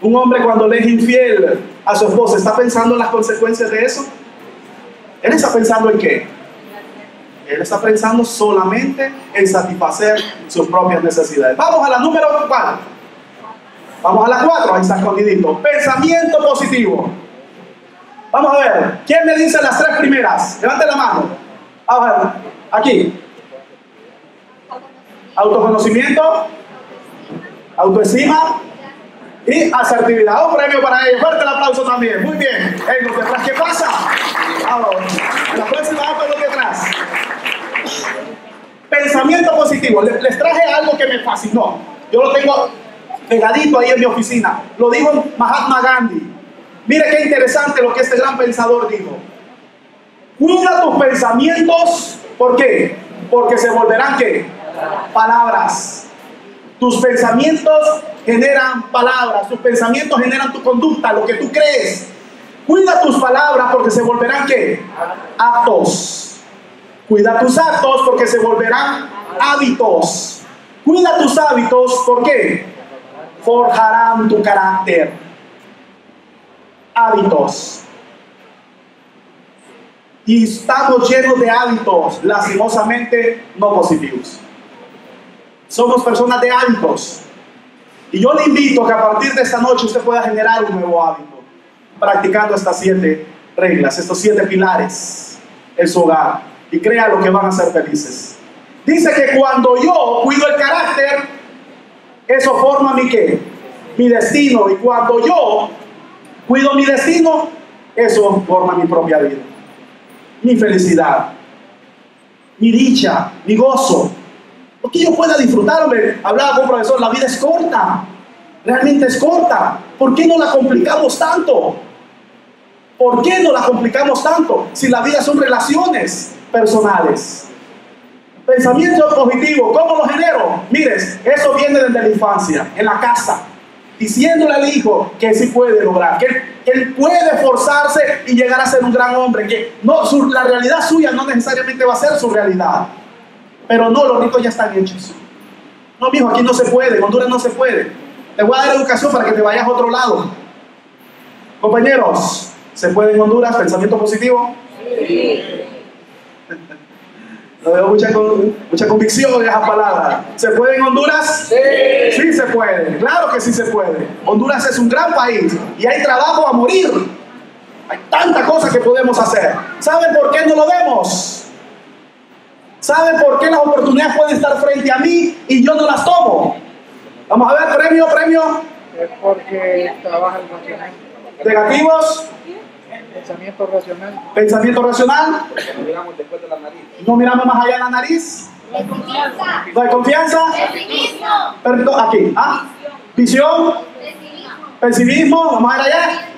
Un hombre cuando le es infiel a su esposa, ¿está pensando en las consecuencias de eso? Él está pensando en qué? Él está pensando solamente en satisfacer sus propias necesidades. Vamos a la número 4. Vamos a la 4, ahí está escondidito. Pensamiento positivo. Vamos a ver, ¿quién me dice las tres primeras? Levante la mano. Vamos a ver, aquí. Autoconocimiento, autoestima y asertividad. Un premio para ellos. Fuerte el aplauso también. Muy bien. En los detrás, ¿qué pasa? La próxima va los detrás. Pensamiento positivo. Les, les traje algo que me fascinó. Yo lo tengo pegadito ahí en mi oficina. Lo dijo Mahatma Gandhi. Mire qué interesante lo que este gran pensador dijo. Cuida tus pensamientos. ¿Por qué? Porque se volverán qué? Palabras. Tus pensamientos generan palabras. Tus pensamientos generan tu conducta, lo que tú crees. Cuida tus palabras porque se volverán qué? Actos. Cuida tus actos porque se volverán hábitos. Cuida tus hábitos, ¿por qué? Forjarán tu carácter. Hábitos. Y estamos llenos de hábitos, lastimosamente no positivos. Somos personas de hábitos. Y yo le invito a que a partir de esta noche usted pueda generar un nuevo hábito, practicando estas siete reglas, estos siete pilares en su hogar. Y crea lo que van a ser felices. Dice que cuando yo cuido el carácter, eso forma mi qué? Mi destino. Y cuando yo cuido mi destino, eso forma mi propia vida. Mi felicidad, mi dicha, mi gozo. Que yo pueda disfrutar, hombre. Hablaba con un profesor, la vida es corta. Realmente es corta. ¿Por qué no la complicamos tanto? ¿Por qué no la complicamos tanto? Si la vida son relaciones personales. Pensamiento positivo, ¿cómo lo genero? Mires, eso viene desde la infancia, en la casa, diciéndole al hijo que sí puede lograr, que, él puede esforzarse y llegar a ser un gran hombre, que no, la realidad suya no necesariamente va a ser su realidad, pero no, los ricos ya están hechos. No, mijo, aquí no se puede, en Honduras no se puede. Te voy a dar educación para que te vayas a otro lado. Compañeros, ¿se puede en Honduras? ¿Pensamiento positivo? Sí. No veo mucha, mucha convicción en esa palabra. ¿Se puede en Honduras? Sí. Sí se puede. Claro que sí se puede. Honduras es un gran país y hay trabajo a morir. Hay tantas cosas que podemos hacer. ¿Saben por qué no lo vemos? ¿Saben por qué las oportunidades pueden estar frente a mí y yo no las tomo? Vamos a ver, premio, premio. Es porque trabaja el racional. Negativos. Pensamiento racional. Pensamiento racional. No miramos después de la nariz. No miramos más allá de la nariz. De confianza. No hay confianza. Pesimismo. Perdón, aquí. ¿Ah? Visión. Pesimismo. Pesimismo. Vamos a ver allá.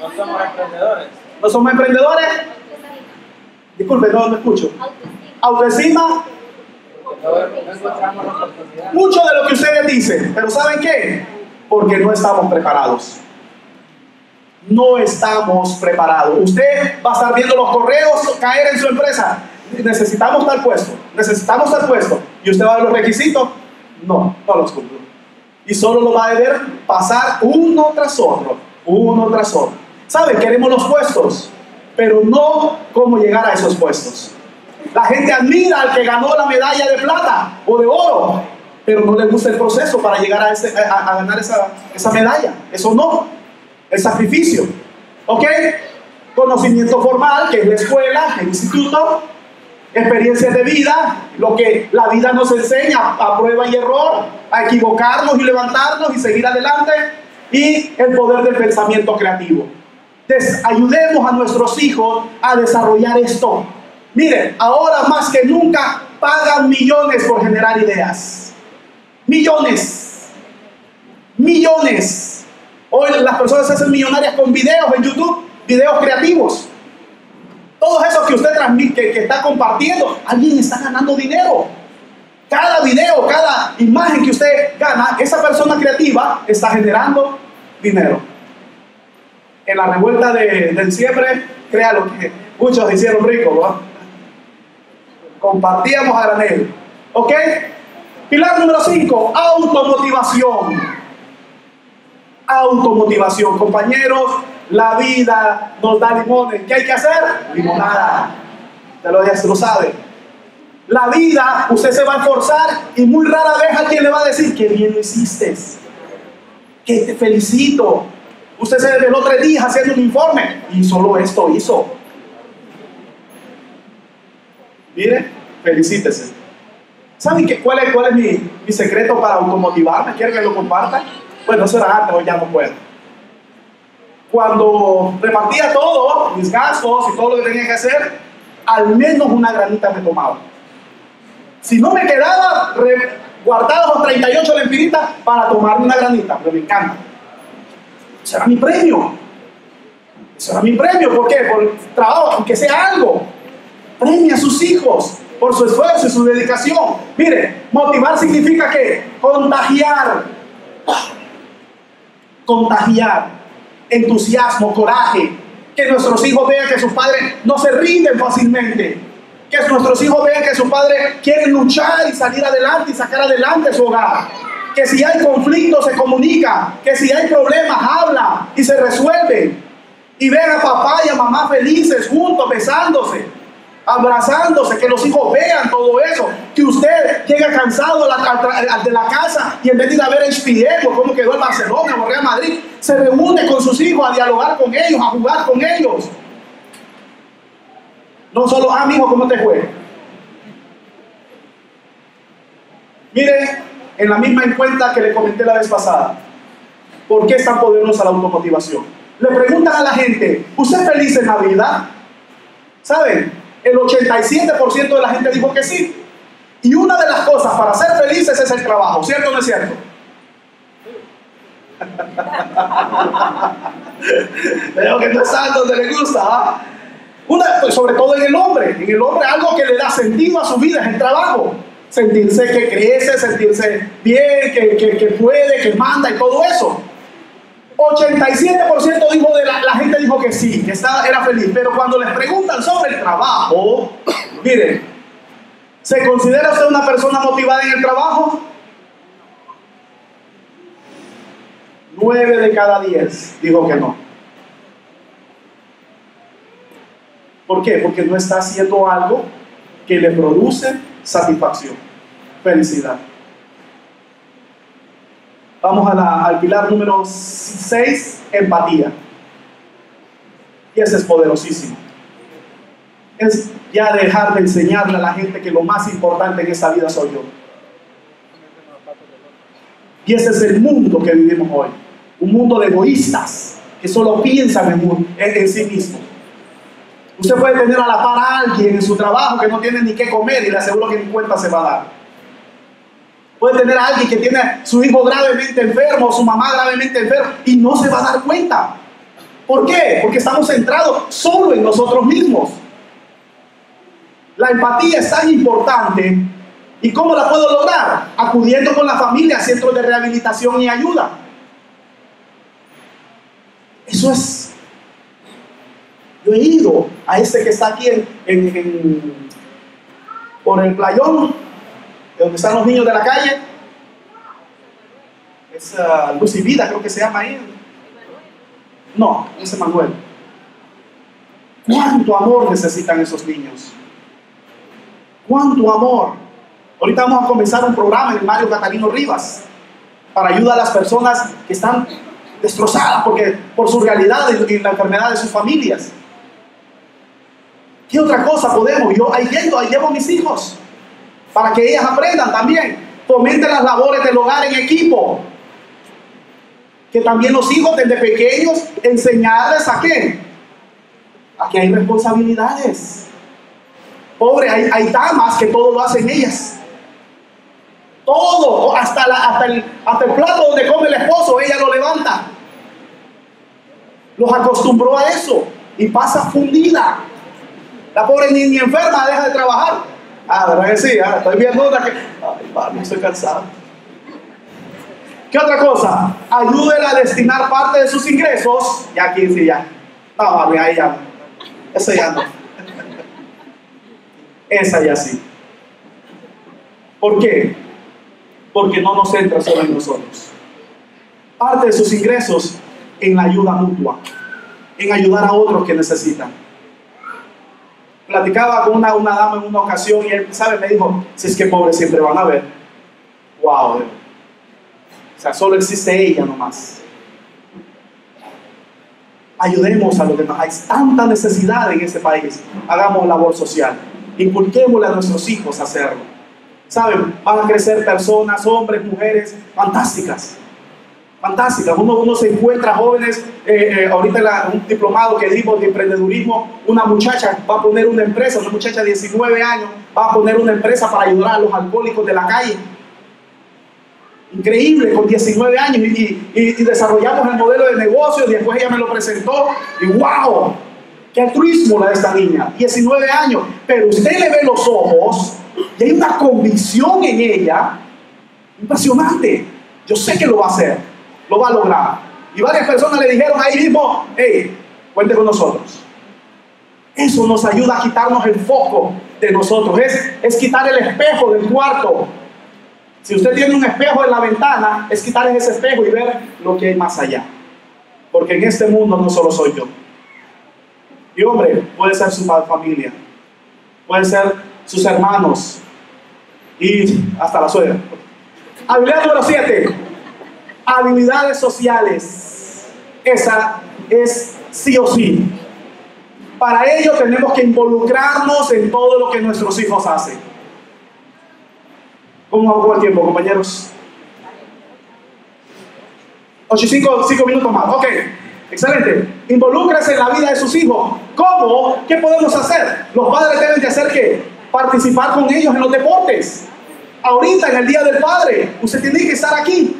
No somos emprendedores. ¿No somos emprendedores? Disculpe, no, no escucho. Autoestima. Mucho de lo que ustedes dicen. Pero ¿saben qué? Porque no estamos preparados. No estamos preparados. Usted va a estar viendo los correos caer en su empresa. Necesitamos tal puesto. Necesitamos tal puesto. Y usted va a ver los requisitos. No, no los cumple. Y solo lo va a ver pasar uno tras otro. Uno tras otro. ¿Saben? Queremos los puestos. Pero no cómo llegar a esos puestos. La gente admira al que ganó la medalla de plata o de oro, pero no le gusta el proceso para llegar a, ese- a- ganar esa, esa medalla. Eso no, el sacrificio. ¿Ok? Conocimiento formal, que es la escuela, el instituto, experiencias de vida, lo que la vida nos enseña a prueba y error, a equivocarnos y levantarnos y seguir adelante, y el poder del pensamiento creativo. Entonces, ayudemos a nuestros hijos a desarrollar esto. Miren, ahora más que nunca pagan millones por generar ideas. Millones. Millones. Hoy las personas se hacen millonarias con videos en YouTube, videos creativos. Todos esos que usted transmite, que está compartiendo, alguien está ganando dinero. Cada video, cada imagen que usted gana, esa persona creativa está generando dinero. En la revuelta de, del siempre, créalo que muchos hicieron ricos, ¿no? Compartíamos a granel. ¿Ok? Pilar número 5, automotivación. automotivación. Compañeros, la vida nos da limones. ¿Qué hay que hacer? Limonada. Ya lo, ya se lo sabe. La vida, usted se va a esforzar y muy rara vez alguien le va a decir que bien lo hiciste. Que te felicito. Usted se desveló tres días haciendo un informe y solo esto hizo. Mire, felicítese. ¿Saben qué, cuál es, cuál es mi, mi secreto para automotivarme? ¿Quieren que lo comparta? Bueno, eso era antes, hoy ya no puedo. Cuando repartía todo, mis gastos y todo lo que tenía que hacer, al menos una granita me tomaba. Si no me quedaba guardados los 38 lempiritas para tomarme una granita, pero me encanta. Ese era mi premio. Ese era mi premio, ¿por qué? Por el trabajo, aunque sea algo. Premia a sus hijos por su esfuerzo y su dedicación. Mire, motivar significa que contagiar. Contagiar. Entusiasmo, coraje. Que nuestros hijos vean que sus padres no se rinden fácilmente. Que nuestros hijos vean que sus padres quieren luchar y salir adelante y sacar adelante su hogar. Que si hay conflicto se comunica. Que si hay problemas habla y se resuelve. Y ven a papá y a mamá felices juntos, besándose abrazándose, que los hijos vean todo eso, que usted llega cansado de la casa y en vez de ir a ver el HPM o cómo quedó el Barcelona o Real Madrid, se reúne con sus hijos a dialogar con ellos, a jugar con ellos. No solo, ah, mijo, ¿cómo te fue? Mire, en la misma encuesta que le comenté la vez pasada, ¿por qué es tan poderosa la automotivación? Le preguntan a la gente, ¿usted es feliz en la vida? ¿Saben? El 87% de la gente dijo que sí. Y una de las cosas para ser felices es el trabajo, ¿cierto o no es cierto? Veo que no es donde le gusta. ¿ah? Una, pues, sobre todo en el hombre. En el hombre algo que le da sentido a su vida es el trabajo. Sentirse que crece, sentirse bien, que, que- puede, que manda y todo eso. 87% dijo de la, la gente dijo que sí, que estaba, era feliz. Pero cuando les preguntan sobre el trabajo, miren, ¿se considera usted una persona motivada en el trabajo? 9 de cada 10 dijo que no. ¿Por qué? Porque no está haciendo algo que le produce satisfacción, felicidad. Vamos al pilar número 6, empatía. Y ese es poderosísimo. Es ya dejar de enseñarle a la gente que lo más importante en esta vida soy yo. Y ese es el mundo que vivimos hoy. Un mundo de egoístas que solo piensan en, en- en sí mismos. Usted puede tener a la par a alguien en su trabajo que no tiene ni qué comer y le aseguro que ni cuenta se va a dar. Puede tener a alguien que tiene su hijo gravemente enfermo o su mamá gravemente enferma y no se va a dar cuenta. ¿Por qué? Porque estamos centrados solo en nosotros mismos. La empatía es tan importante. ¿Y cómo la puedo lograr? Acudiendo con la familia a centros de rehabilitación y ayuda. Eso es. He ido a este que está aquí en, en- por el playón, de donde están los niños de la calle. Es ah, Luz y Vida, creo que se llama ahí. No, ese Manuel. ¿Cuánto amor necesitan esos niños? ¿Cuánto amor? Ahorita vamos a comenzar un programa en el Mario Catalino Rivas para ayudar a las personas que están destrozadas porque, por su realidad y la enfermedad de sus familias. ¿Qué otra cosa podemos? Yo ahí yendo, ahí llevo a mis hijos para que ellas aprendan también. Fomenten las labores del hogar en equipo. Que también los hijos desde pequeños enseñarles a qué? A que hay responsabilidades. Pobre, hay, hay damas que todo lo hacen ellas. Todo, hasta, la- hasta, el, hasta el plato donde come el esposo, ella lo levanta. Los acostumbró a eso y pasa fundida. La pobre ni, enferma deja de trabajar. Ah, ¿verdad que sí? Ah, estoy viendo una que. Ay, mami, estoy cansado. ¿Qué otra cosa? Ayúdela a destinar parte de sus ingresos. Ya aquí sí, ya. No, mami, ahí ya. Eso ya no. Esa ya sí. ¿Por qué? Porque no nos centra solo en nosotros. parte de sus ingresos en la ayuda mutua, en ayudar a otros que necesitan. Platicaba con una, una dama en una ocasión y él, ¿sabe? Me dijo, si es que pobres siempre van a ver. Wow. O sea, solo existe ella nomás. Ayudemos a los demás. Hay tanta necesidad en este país. Hagamos labor social. Inculquémosle a nuestros hijos a hacerlo. ¿Saben? Van a crecer personas, hombres, mujeres fantásticas. Fantásticas. Uno, uno se encuentra jóvenes. eh, eh, ahorita un diplomado que dimos de emprendedurismo. Una muchacha va a poner una empresa, una muchacha de 19 años, va a poner una empresa para ayudar a los alcohólicos de la calle. Increíble, con 19 años y desarrollamos el modelo de negocio y después ella me lo presentó y wow, qué altruismo la de esta niña, 19 años, pero usted le ve los ojos y hay una convicción en ella impresionante. Yo sé que lo va a hacer, lo va a lograr. Y varias personas le dijeron ahí mismo, hey, cuente con nosotros. Eso nos ayuda a quitarnos el foco de nosotros, es, es quitar el espejo del cuarto si usted tiene un espejo en la ventana, es quitar ese espejo y ver lo que hay más allá. Porque en este mundo no solo soy yo. Y hombre, puede ser su fa- familia, puede ser sus hermanos y hasta la suegra. Habilidad número 7. Habilidades sociales. Esa es sí o sí. Para ello tenemos que involucrarnos en todo lo que nuestros hijos hacen. ¿Cómo con el tiempo, compañeros? 8 y 5, minutos más. Ok, excelente. Involúcrese en la vida de sus hijos. ¿Cómo? ¿Qué podemos hacer? Los padres deben de hacer qué? Participar con ellos en los deportes. Ahorita, en el Día del Padre, usted tiene que estar aquí.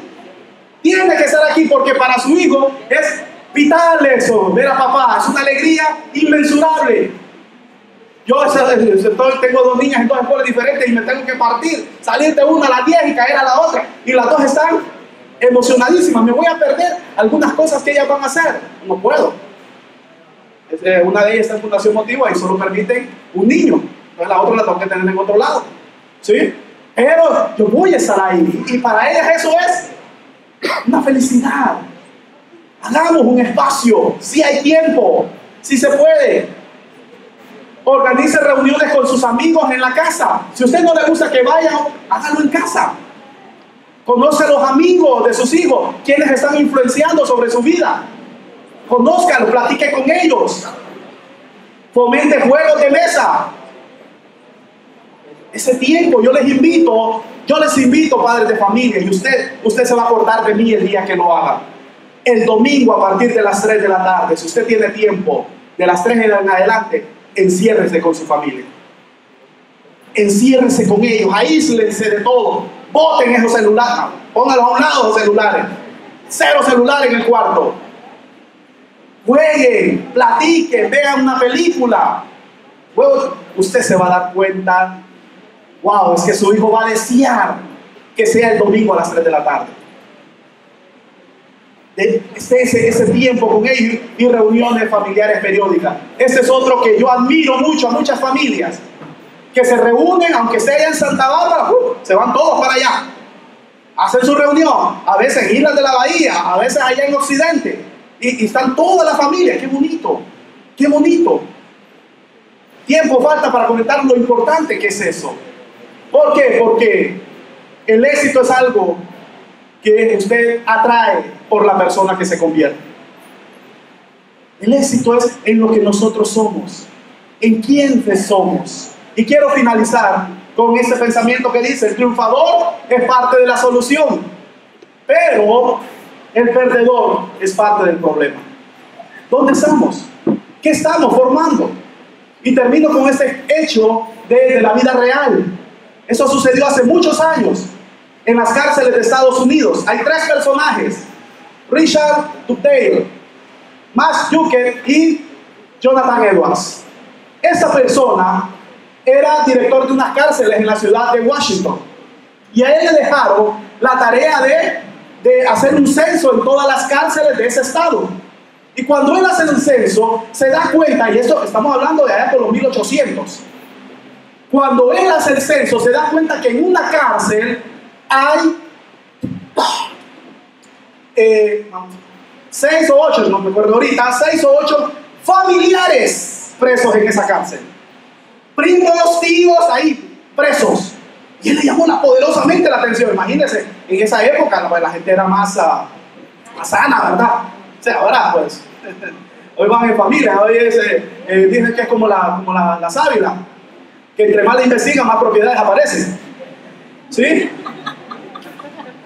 Tiene que estar aquí porque para su hijo es vital eso, ver a papá. Es una alegría inmensurable. Yo tengo dos niñas en dos escuelas diferentes y me tengo que partir, salir de una a las 10 y caer a la otra. Y las dos están emocionadísimas. Me voy a perder algunas cosas que ellas van a hacer. No puedo. Este, Una de ellas está en Fundación Motiva y solo permiten un niño. Entonces la otra la tengo que tener en otro lado. ¿Sí? Pero yo voy a estar ahí. Y para ellas eso es una felicidad. Hagamos un espacio. Si hay tiempo. Si se puede. Organice reuniones con sus amigos en la casa. Si a usted no le gusta que vayan, hágalo en casa. Conoce a los amigos de sus hijos, quienes están influenciando sobre su vida. Conózcalos, platique con ellos. Fomente juegos de mesa. Ese tiempo yo les invito, yo les invito, padres de familia, y usted, usted se va a acordar de mí el día que lo haga. El domingo a partir de las 3 de la tarde, si usted tiene tiempo, de las 3 en adelante, enciérrese con su familia. Enciérrese con ellos, aíslense de todo. Boten esos celulares, póngalos a un lado los celulares. Cero celular en el cuarto. Jueguen, platiquen, vean una película. Luego usted se va a dar cuenta, wow, es que su hijo va a desear que sea el domingo a las 3 de la tarde. De- Ese, ese, tiempo con ellos y reuniones familiares periódicas. Ese es otro que yo admiro mucho a muchas familias que se reúnen, aunque sea en Santa Bárbara, ¡uh! se van todos para allá. Hacen su reunión, a veces en Islas de la Bahía, a veces allá en Occidente. Y, y están toda la familia, qué bonito, qué bonito. Tiempo falta para comentar lo importante que es eso. ¿Por qué? Porque el éxito es algo que usted atrae por la persona que se convierte. El éxito es en lo que nosotros somos, en quién somos. Y quiero finalizar con ese pensamiento que dice, el triunfador es parte de la solución, pero el perdedor es parte del problema. ¿Dónde estamos? ¿Qué estamos formando? Y termino con este hecho de la vida real. Eso sucedió hace muchos años en las cárceles de Estados Unidos. Hay tres personajes, Richard Dugdale, Max Duke y Jonathan Edwards. Esa persona era director de unas cárceles en la ciudad de Washington. Y a él le dejaron la tarea de, de hacer un censo en todas las cárceles de ese estado. Y cuando él hace el censo, se da cuenta, y esto estamos hablando de allá por los 1800, cuando él hace el censo, se da cuenta que en una cárcel hay eh, seis o ocho, no me acuerdo ahorita, seis o ocho familiares presos en esa cárcel. Primos, tíos ahí presos. Y él le llamó la- poderosamente la atención. Imagínense, en esa época la gente era más, ah, más sana, ¿verdad? O sea, ahora pues, hoy van en familia, hoy es, eh, eh, dicen que es como la, como la, la sábila, que entre más le investigan, más propiedades aparecen. ¿Sí?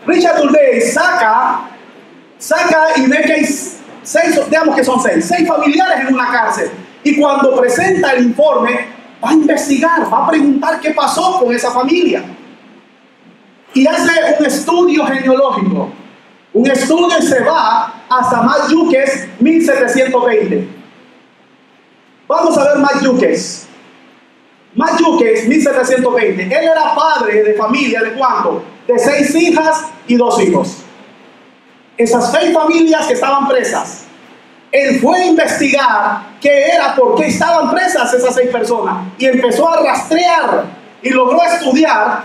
Richard Dulday saca, saca y ve que hay seis, digamos que son seis, seis familiares en una cárcel. Y cuando presenta el informe, va a investigar, va a preguntar qué pasó con esa familia. Y hace un estudio genealógico. Un estudio y se va hasta Mayuques 1720. Vamos a ver Mayuques. Mayuques 1720. Él era padre de familia de cuánto? De seis hijas y dos hijos. Esas seis familias que estaban presas. Él fue a investigar qué era, por qué estaban presas esas seis personas. Y empezó a rastrear y logró estudiar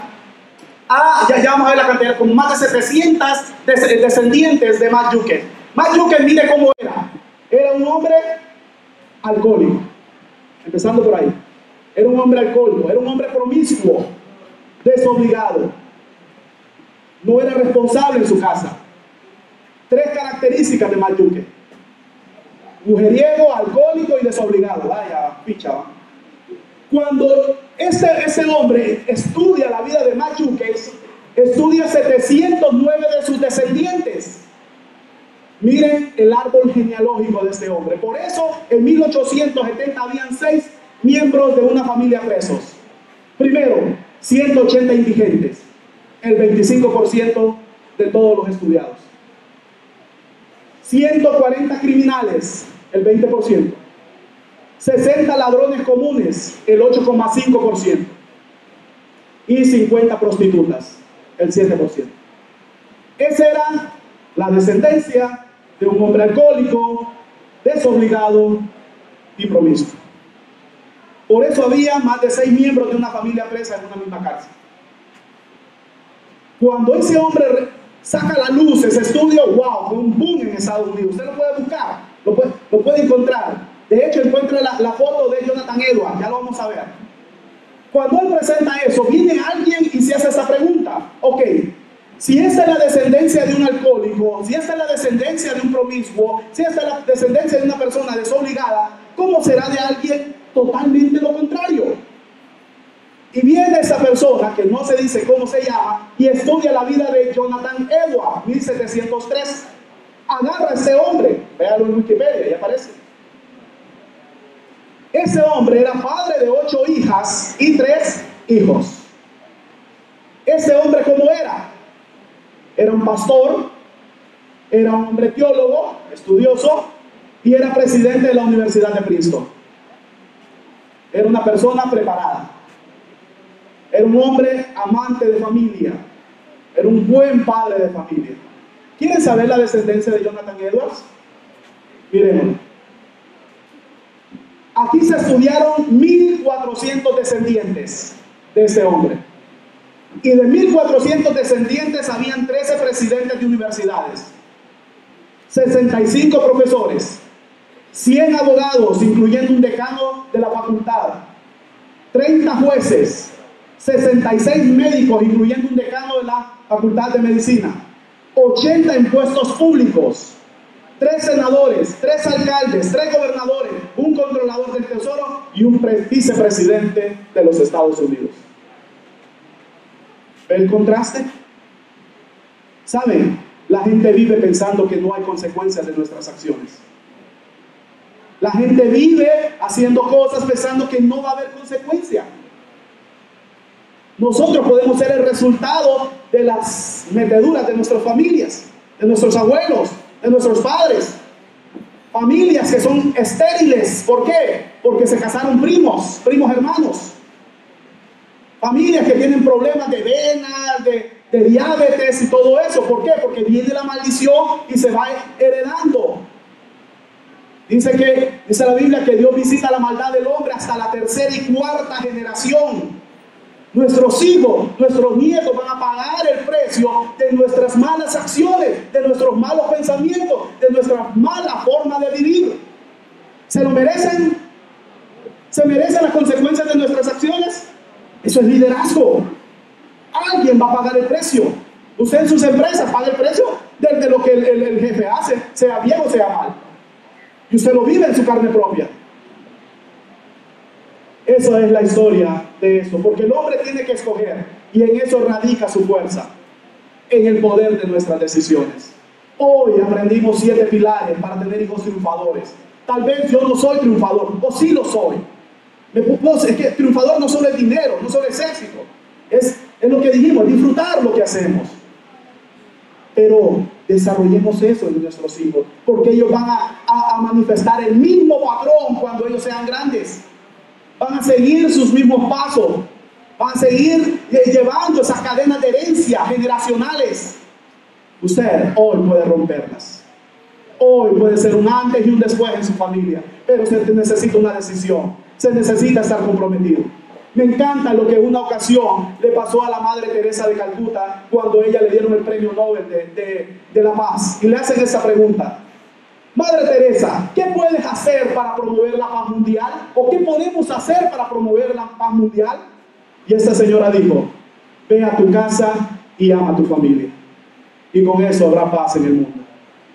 a, ya, ya a ver la cantidad, con más de 700 des- descendientes de Mayuque. Mayuque, mire cómo era. Era un hombre alcohólico. Empezando por ahí. Era un hombre alcohólico, era un hombre promiscuo, desobligado. No era responsable en su casa. Tres características de Mayuque. Mujeriego, alcohólico y desobligado. Vaya, picha. Cuando ese, ese hombre estudia la vida de Mayuque, estudia 709 de sus descendientes. Miren el árbol genealógico de este hombre. Por eso, en 1870 habían seis miembros de una familia presos. Primero, 180 indigentes, el 25% de todos los estudiados. 140 criminales, el 20%. 60 ladrones comunes, el 8,5%. Y 50 prostitutas, el 7%. Esa era la descendencia de un hombre alcohólico, desobligado y promiscuo. Por eso había más de seis miembros de una familia presa en una misma cárcel. Cuando ese hombre re- saca la luz ese estudio, wow, fue un boom en Estados Unidos. Usted lo puede buscar, lo puede, encontrar. De hecho, encuentra la, la foto de Jonathan Edwards, ya lo vamos a ver. Cuando él presenta eso, viene alguien y se hace esa pregunta. Ok, si esta es la descendencia de un alcohólico, si esta es la descendencia de un promiscuo, si esta es la descendencia de una persona desobligada, ¿cómo será de alguien totalmente lo contrario? Y viene esa persona, que no se dice cómo se llama, y estudia la vida de Jonathan Edwards, 1703. Agarra a ese hombre, véalo en Wikipedia, ahí aparece. Ese hombre era padre de ocho hijas y tres hijos. Ese hombre, ¿cómo era? Era un pastor, era un hombre teólogo, estudioso, y era presidente de la Universidad de Princeton. Era una persona preparada. Era un hombre amante de familia. Era un buen padre de familia. ¿Quieren saber la descendencia de Jonathan Edwards? Miremos. Aquí se estudiaron 1400 descendientes de ese hombre. Y de 1400 descendientes habían 13 presidentes de universidades, 65 profesores, 100 abogados, incluyendo un decano de la facultad, 30 jueces, 66 médicos, incluyendo un decano de la facultad de medicina, 80 impuestos públicos, 3 senadores, 3 alcaldes, 3 gobernadores, un controlador del tesoro y un pre- vicepresidente de los Estados Unidos. ¿Ve el contraste? ¿Saben? La gente vive pensando que no hay consecuencias de nuestras acciones. La gente vive haciendo cosas pensando que no va a haber consecuencia. Nosotros podemos ser el resultado de las meteduras de nuestras familias, de nuestros abuelos, de nuestros padres. Familias que son estériles. ¿Por qué? Porque se casaron primos, primos hermanos. Familias que tienen problemas de venas, de, diabetes y todo eso. ¿Por qué? Porque viene la maldición y se va heredando. Dice que, dice la Biblia que Dios visita la maldad del hombre hasta la tercera y cuarta generación. Nuestros hijos, nuestros nietos van a pagar el precio de nuestras malas acciones, de nuestros malos pensamientos, de nuestra mala forma de vivir. ¿Se lo merecen? ¿Se merecen las consecuencias de nuestras acciones? Eso es liderazgo. Alguien va a pagar el precio. Usted en sus empresas paga el precio de, de lo que el jefe hace, sea bien o sea mal. Y usted lo vive en su carne propia. Esa es la historia de esto, porque el hombre tiene que escoger y en eso radica su fuerza, en el poder de nuestras decisiones. Hoy aprendimos siete pilares para tener hijos triunfadores. Tal vez yo no soy triunfador, o sí lo soy. Es que triunfador no solo es dinero, no solo es éxito, es, es lo que dijimos, disfrutar lo que hacemos. Pero desarrollemos eso en nuestros hijos, porque ellos van a, a- manifestar el mismo patrón cuando ellos sean grandes. Van a seguir sus mismos pasos, van a seguir llevando esas cadenas de herencia generacionales. Usted hoy puede romperlas. Hoy puede ser un antes y un después en su familia, pero se necesita una decisión, se necesita estar comprometido. Me encanta lo que una ocasión le pasó a la Madre Teresa de Calcuta cuando ella le dieron el premio Nobel de, la paz. Y le hacen esa pregunta. Madre Teresa, ¿qué puedes hacer para promover la paz mundial? ¿O qué podemos hacer para promover la paz mundial? Y esta señora dijo, ve a tu casa y ama a tu familia. Y con eso habrá paz en el mundo.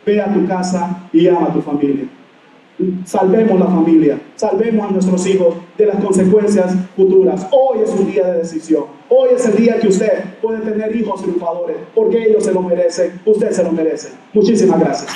Ve a tu casa y ama a tu familia. Salvemos la familia, salvemos a nuestros hijos de las consecuencias futuras. Hoy es un día de decisión. Hoy es el día que usted puede tener hijos triunfadores, porque ellos se lo merecen, usted se lo merece. Muchísimas gracias.